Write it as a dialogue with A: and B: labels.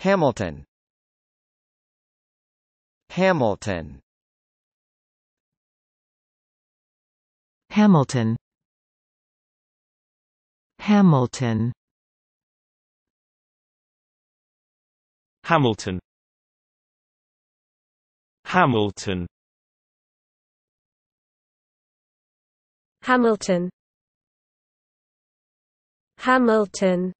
A: Hamilton. Hamilton.
B: Hamilton. Hamilton.
C: Hamilton. Hamilton.
D: Hamilton. Hamilton.